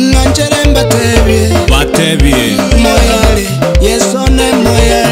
ngancerembatebie batebie moyale yesone moyale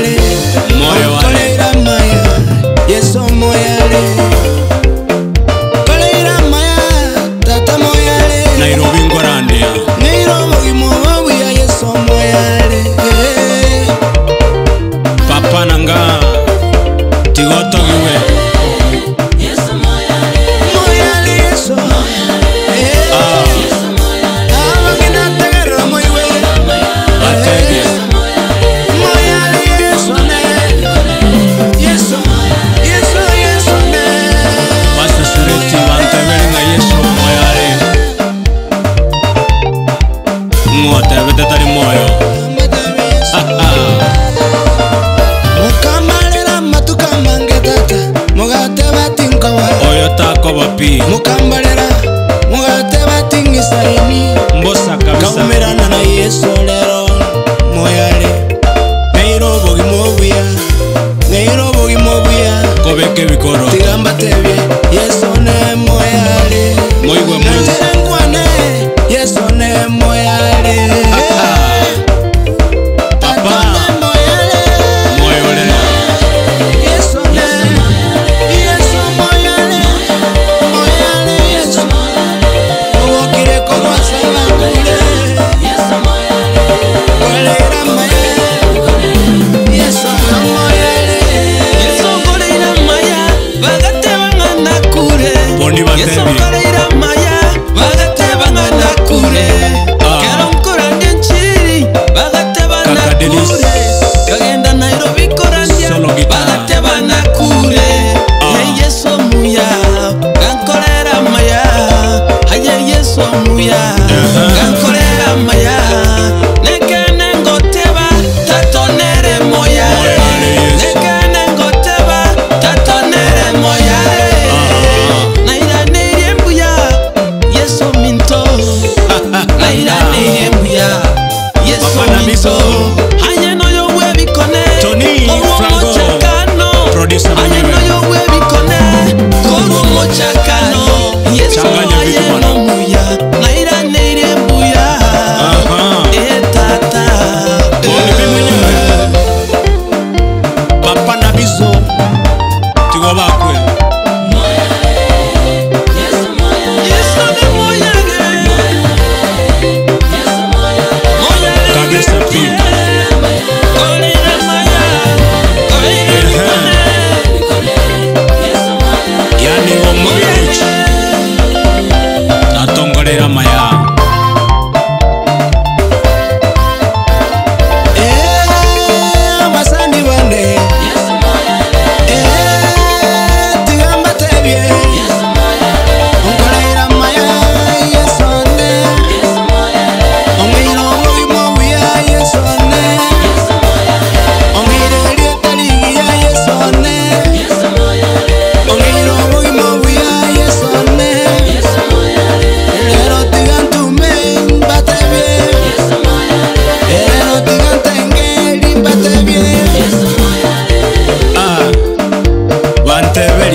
up. Nunca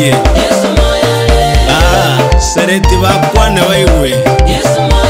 yesu moyale ah sereti bakwane wa iwe yesu moyale